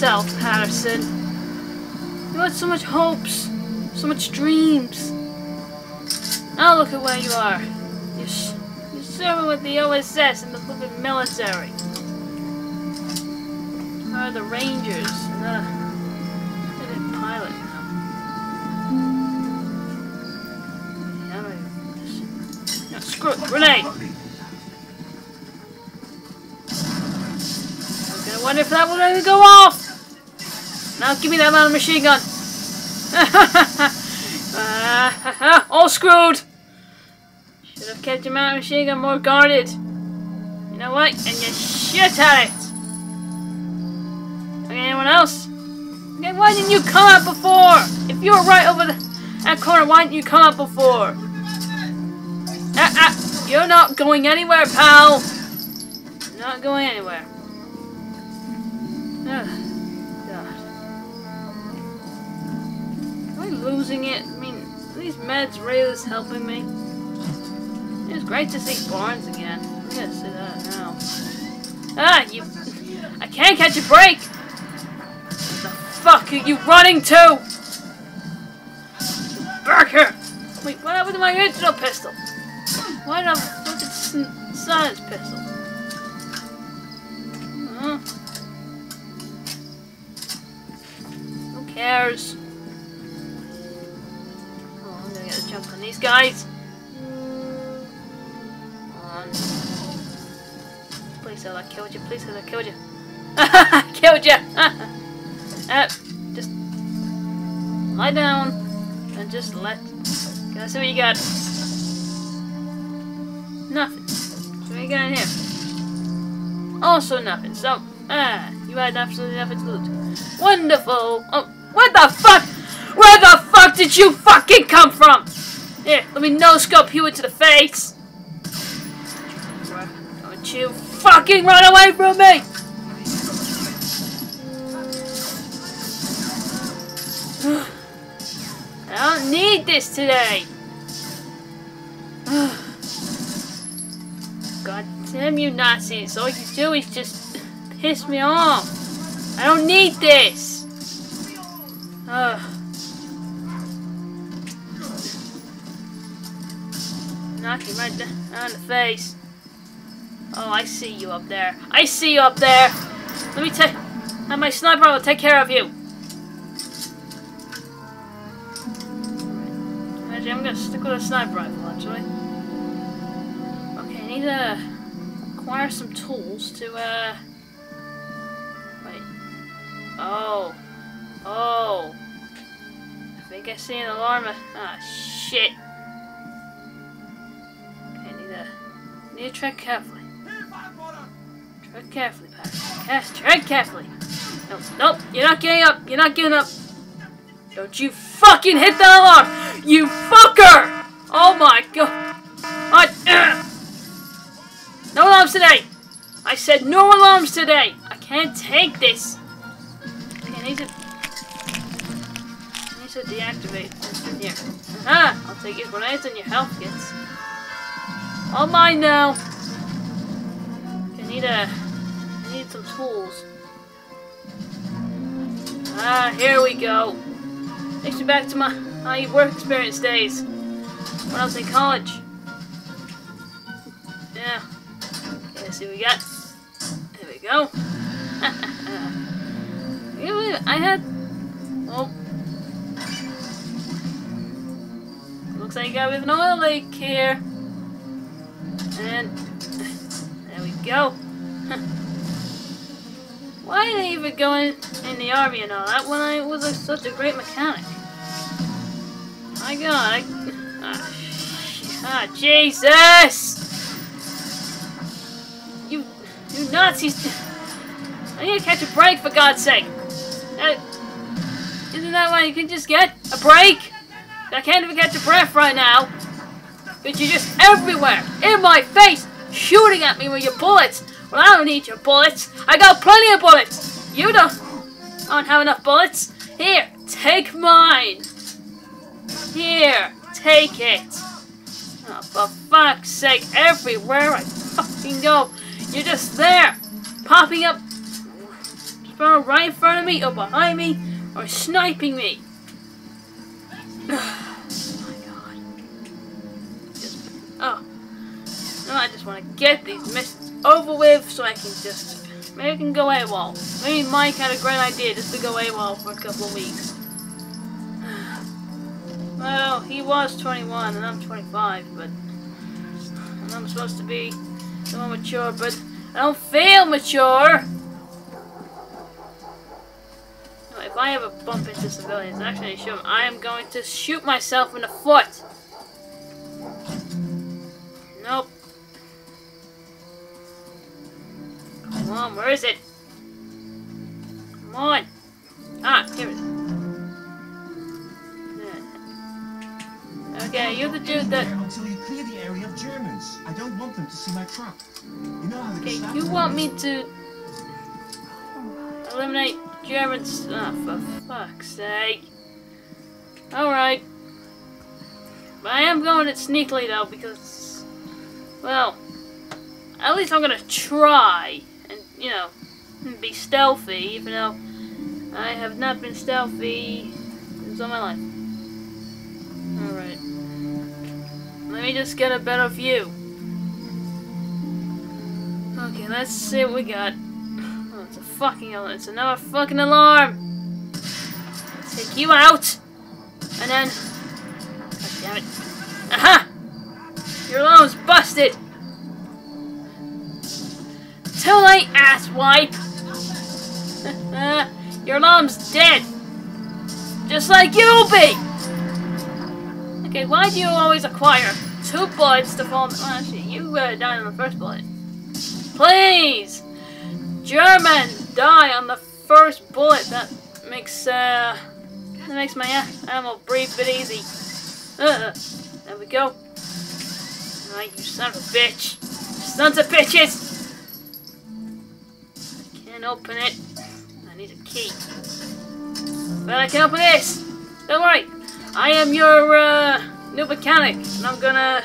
yourself, Patterson. You had so much hopes, so much dreams. Now look at where you are. You're, you're serving with the OSS and the flipping military. Or the Rangers. and the flipping pilot now. No, screw it! I wonder if that will even go off! Now give me that of machine gun! uh, all screwed! Should have kept your mountain machine gun more guarded. You know what? And you shit at it! Okay, anyone else? Okay, why didn't you come out before? If you were right over the, that corner, why didn't you come out before? Ah, ah, you're not going anywhere, pal! Not going anywhere. Ugh, losing it? I mean, these meds really is helping me? It was great to see Barnes again. I'm gonna say that now. Ah, you... I can't catch a break! Where the fuck are you running to? Back here! Wait, what happened to my original pistol? Why did I look at S- Silence pistol? Huh? Who cares? Guys. Come. Please I killed you. Please I killed you. killed you! uh, just lie down and just let. I see what you got? Nothing. So what you got in here? Also nothing. So, ah, you had absolutely nothing to loot. Wonderful. Oh, what the fuck? Where the fuck did you fucking come from? Here, let me no scope you into the face. Don't you fucking run away from me! I don't need this today. God damn you Nazis. All you do is just piss me off. I don't need this. Ugh. Knock right on the face. Oh, I see you up there. I see you up there. Let me take. And my sniper will take care of you. Actually, I'm gonna stick with a sniper rifle, actually. Okay, I need to acquire some tools to, uh... Wait. Oh. Oh. I think I see an alarm. Ah, shit. Need to tread carefully. Tread carefully, Pat. Yes, tread carefully. Nope, nope, you're not getting up. You're not getting up. Don't you fucking hit the alarm! You fucker! Oh my god. What? Ugh. No alarms today! I said no alarms today! I can't take this! Okay, I need to... I need to deactivate this in here. Ah! I'll take your grenades and your health kits. All mine now! I need a... I need some tools. Ah, here we go. Takes me back to my, my work experience days. When I was in college. Yeah. Okay, let's see what we got. There we go. I had... Oh. Looks like a bit an oil leak here. And... There we go. Why did I even go in, in the army and all that when I was a, such a great mechanic? My god, I... Ah, ah, Jesus! You... You Nazis... I need to catch a break, for God's sake! Uh, isn't that why you can just get a break? I can't even catch a breath right now. But you're just everywhere, in my face, shooting at me with your bullets. Well, I don't need your bullets. I got plenty of bullets. You don't, I don't have enough bullets. Here, take mine. Here, take it. Oh, for fuck's sake, everywhere I fucking go, you're just there, popping up, right in front of me or behind me or sniping me. Get these missions over with so I can just maybe I can go AWOL. Maybe Mike had a great idea just to go AWOL for a couple of weeks. Well, he was 21 and I'm 25, but and I'm supposed to be more mature, but I don't feel mature. if I ever bump into civilians, actually shoot I am going to shoot myself in the foot. Nope. Come on, where is it? Come on. Ah, here it is. Okay, you're the dude that. Until you clear the area of Germans. I don't want them to see my truck. You know how Okay, you want me to eliminate Germans? Oh, for fuck's sake! All right, but I am going it sneakily though because, well, at least I'm gonna try you know be stealthy, even though I have not been stealthy since all my life. Alright. Let me just get a better view. Okay, let's see what we got. Oh, it's a fucking alarm. It's another fucking alarm! Take you out! And then... God damn it. Aha! Your alarm's busted! Too late, asswipe! Your mom's dead! Just like you'll be! Okay, why do you always acquire two bullets to? Well, actually, you uh, died on the first bullet. Please! German, die on the first bullet. That makes, uh, that makes my animal breathe a bit easy. Uh, there we go. Alright, you son of a bitch. Sons of bitches! Open it. I need a key. But I can open this! Don't worry, I am your uh, new mechanic, and I'm gonna,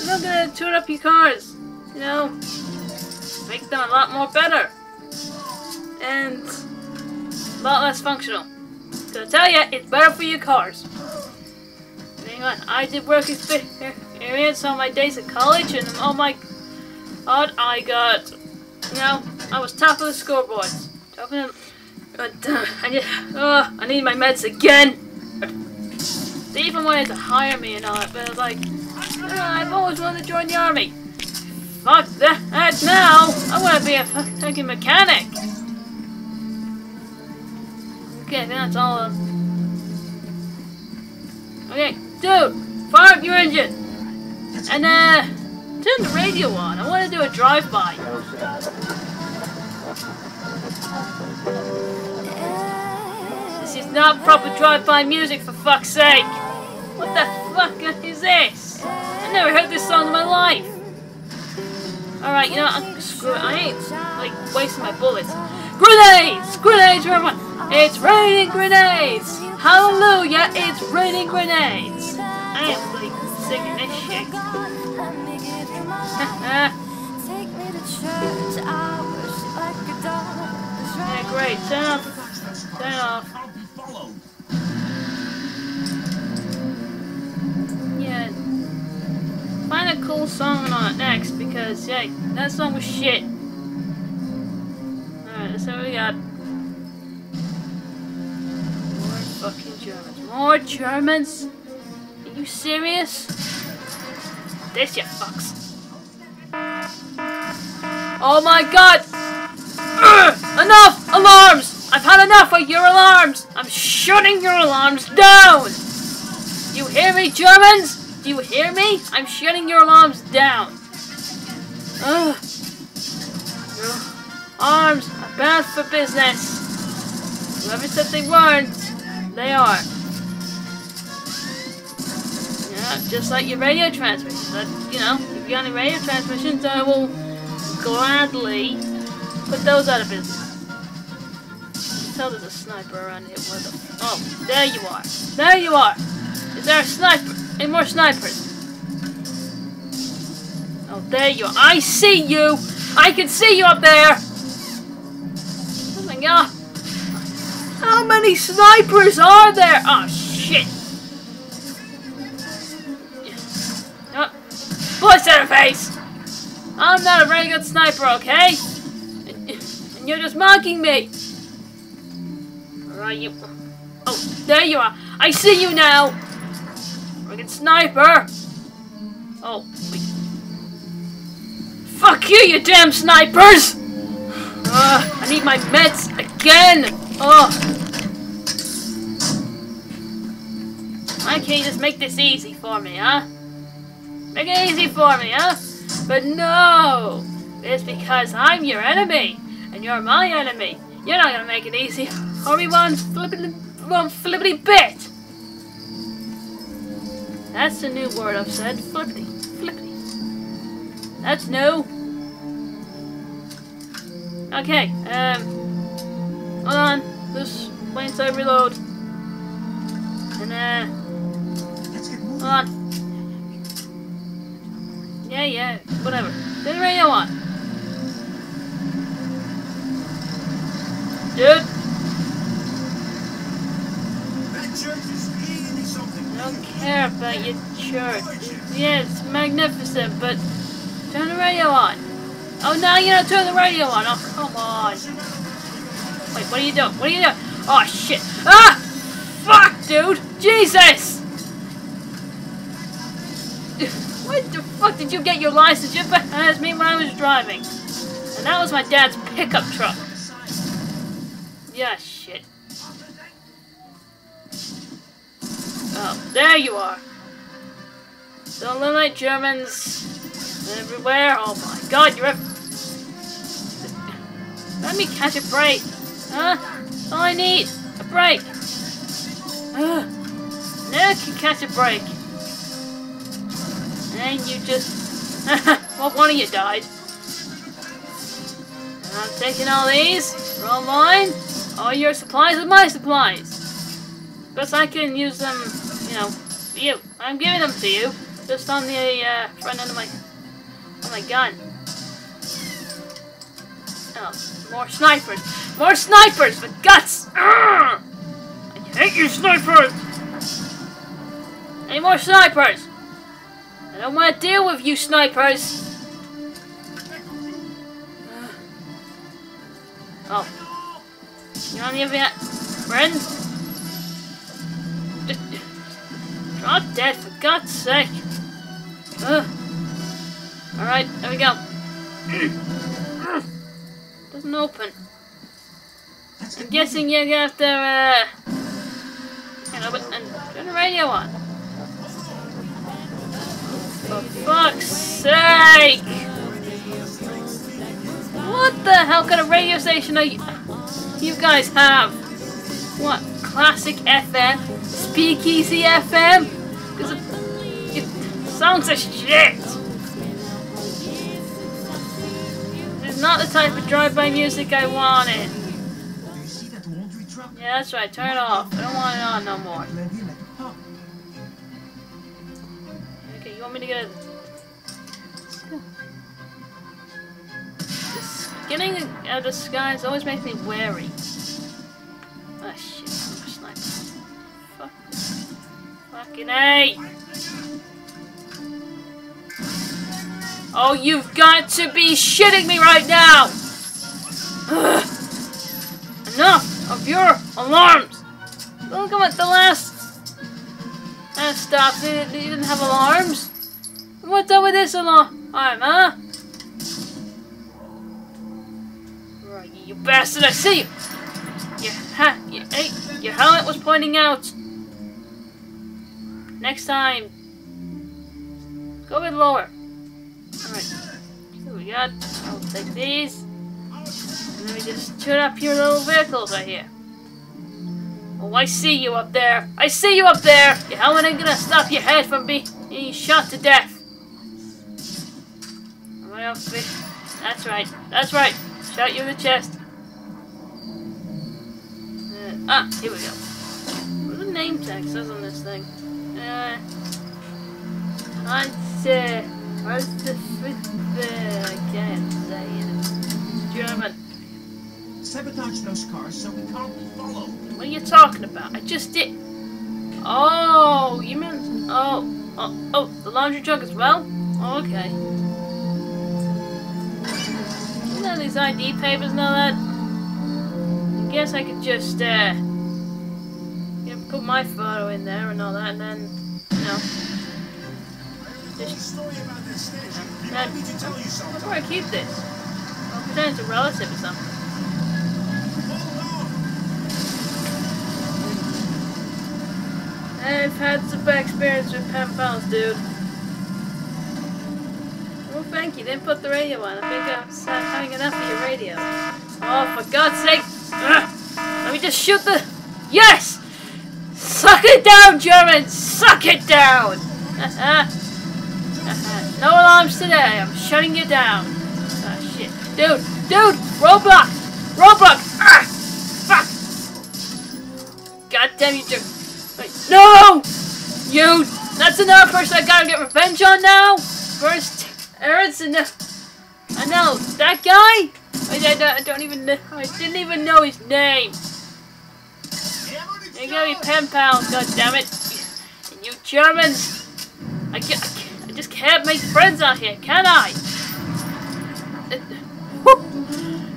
I'm gonna tune up your cars. You know, make them a lot more better and a lot less functional. So I tell you, it's better for your cars. Hang on, I did work experience on my days at college, and oh my god, I got, you know, I was top of the scoreboards. Top of the, but uh, I need, uh, I need my meds again. They even wanted to hire me and all that, but I was like, oh, I've always wanted to join the army. Fuck that now! I want to be a fucking mechanic! Okay, that's all of Okay, dude! Fire up your engine! And, uh, turn the radio on. I want to do a drive-by. This is not proper drive-by music, for fuck's sake! What the fuck is this? I never heard this song in my life! Alright, you know, I'm, screw it. I ain't, like, wasting my bullets. Grenades! Grenades, everyone! It's raining grenades! Hallelujah, it's raining grenades! I am, like, of this shit. yeah, great. Turn off. Turn off. Yeah. Find a cool song on next because, yeah, that song was shit. Alright, see what we got. More fucking Germans. More Germans? Are you serious? This, you fucks. Oh my god! Enough! Alarms! I've had enough of your alarms! I'm shutting your alarms down! You hear me, Germans? Do you hear me? I'm shutting your alarms down. Ugh. Your arms are bad for business. Whoever said they weren't, they are. Yeah, just like your radio transmissions. But, you know, if you got any radio transmissions, I will gladly put those out of business. Tell there's a sniper around here. Where the oh, there you are. There you are. Is there a sniper? Any more snipers? Oh, there you are. I see you! I can see you up there! Oh my god. How many snipers are there? Oh, shit. Oh, Bullets in the face! I'm not a very good sniper, okay? And, and you're just mocking me. Where are you? Oh, there you are. I see you now. Friggin' sniper. Oh, wait. Fuck you, you damn snipers! Uh, I need my meds again! Oh. Why can't you just make this easy for me, huh? Make it easy for me, huh? But no! It's because I'm your enemy, and you're my enemy. You're not gonna make it easy. Or me one flippity, bit! That's the new word I've said. Flippity. Flippity. That's new. Okay, um... Hold on. Until I reload. And, uh... Hold on. Yeah, yeah, whatever. Turn the radio on. Dude, That church is really something. I don't care about your church. Yeah, it's magnificent, but turn the radio on. Oh, now you're not turn the radio on. Oh, come on. Wait, what are you doing? What are you doing? Oh, shit. Ah! Fuck, dude! Jesus! What the fuck did you get your license? You asked me when I was driving. And that was my dad's pickup truck. Yeah, shit. Oh, there you are. Don't look like Germans everywhere. Oh my god, you're Let me catch a break. Huh? All I need. A break. Now I can catch a break. And you just... well, one of you died. I'm taking all these. They're all mine. All your supplies are my supplies. Because I can use them, you. I'm giving them to you. Just on the uh, front end of my, of my gun. Oh, more snipers. More snipers with guts! Urgh! I hate you snipers! Any more snipers? I don't want to deal with you snipers! Oh. You on the event, friend? Drop dead, for God's sake! Ugh. Alright, there we go. Doesn't open. I'm guessing you're gonna have to, uh... And turn the radio on. For fuck's sake! What the hell kind of radio station are you, you guys have? What, classic FM? Speakeasy FM? Because it, it sounds like shit! Is not the type of drive-by music I wanted. Yeah, that's right, turn it off. I don't want it on no more. A. Okay, you want me to get a... Getting out of the skies always makes me wary. Fucking A! Oh, you've got to be shitting me right now! Ugh. Enough of your alarms! Look at the last and stop. They, they didn't have alarms. What's up with this alarm, huh? Right, you bastard! I see you. Your ha, your, hey, your helmet was pointing out. Next time, go a bit lower. All right. So we got. I'll take these. And then we just tune up your little vehicles right here. Oh, I see you up there. I see you up there. Your helmet ain't gonna stop your head from being shot to death. That's right. That's right. Shot you in the chest. Uh, ah, here we go. What are the name tag says on this thing? Uh, Hunter. Where's the fifth? I can't say it. It's German. Sabotage those cars so we can't be followed. What are you talking about? I just did. Oh, you meant. Oh, oh, oh, the laundry truck as well? Oh, okay. You know these ID papers and all that? I guess I could just, uh. Know, put my photo in there and all that, and then, you know. Just. You That, want me to tell you how I keep this? I'll pretend it's a relative or something. I've had some bad experience with pen pals, dude. Well, thank you. Didn't put the radio on. I think I'm I'm having enough of your radio. Oh, for God's sake! Ugh. Let me just shoot the. Yes! Suck it down, German! Suck it down! no alarms today. I'm shutting you down. Oh shit, dude, dude, roadblock, roadblock! Ah, fuck! God damn you, German! Wait, no! You! That's another person I gotta get revenge on now! First, Aronson. I know, that guy? I, I, I don't even know, I didn't even know his name. You gotta be pen pals, god damn it. And you Germans! I, ca- I, ca- I just can't make friends out here, can I?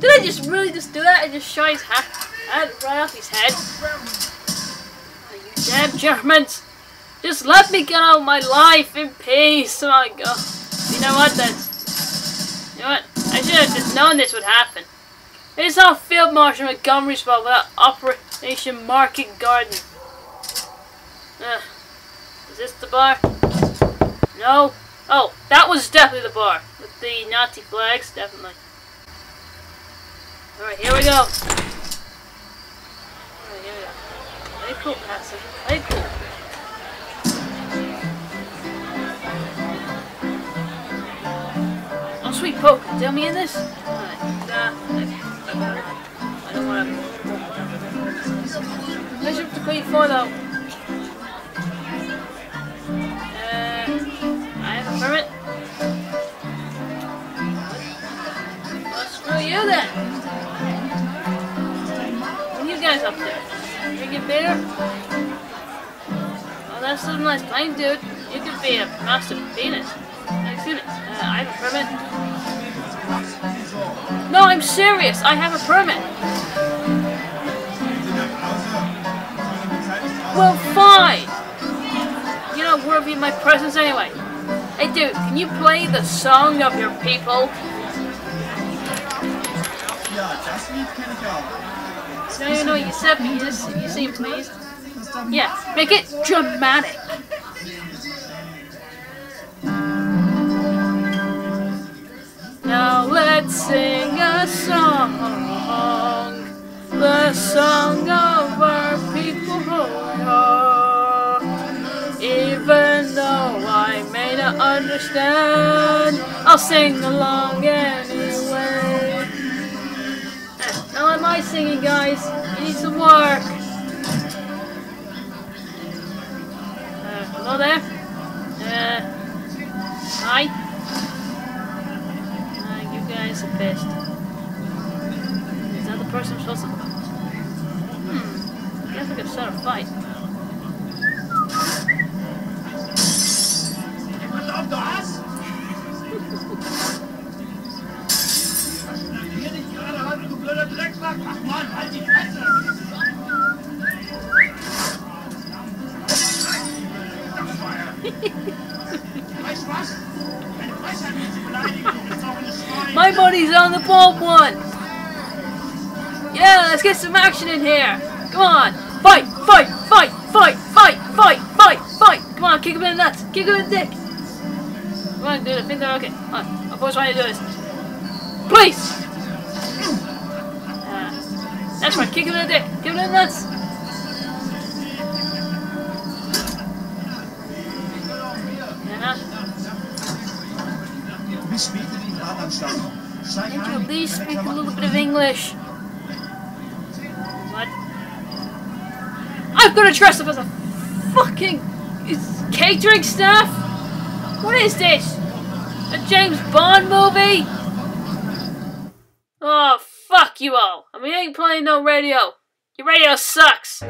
Did I just really just do that? I just shot his hat, right off his head? Oh, you damn Germans! Just let me get on with my life in peace. Oh my god. You know what then? You know what? I should have just known this would happen. It's whole Field Marshal Montgomery's fault without Operation Market Garden. Ugh. Is this the bar? No. Oh, that was definitely the bar. With the Nazi flags, definitely. Alright, here we go. Alright, here we go. Play cool, Passive. Play cool. Oh, sweet poke. Tell me in this? Alright. I don't want to. To grade 4 though. Uh, I have a permit. Well, screw you then. What are you guys up there? Drinking beer? Oh, that's nice claim, dude. You could be a master penis. Excuse me. Uh, I have a permit. No, I'm serious. I have a permit. Well, fine. You're not worthy of my presence anyway. Hey, dude, can you play the song of your people? Ja, das Lied kenne ich auch. I don't even know what you said, but you, just, you seem pleased. Yeah, make it dramatic. Now let's sing a song, the song of our people. Even though I may not understand, I'll sing along anyway. Now am I singing, guys? You need some work. Uh, hello there. Uh, hi. Uh, you guys are pissed. Is that the person I'm supposed to? guys are gonna start a fight. My buddy's on the bomb one! Yeah, let's get some action in here! Come on! Fight, fight, fight, fight, fight, fight, fight, fight. Come on, kick him in the nuts, kick him in the dick. Come on, dude, I think they're okay. Come on, my boy's trying to do this. Please. Uh, that's right, kick him in the dick, kick him in the nuts. You can at least speak a little bit of English. What? Got to dress up as a fucking catering staff? What is this? A James Bond movie? Oh, fuck you all. And we ain't playing no radio. Your radio sucks.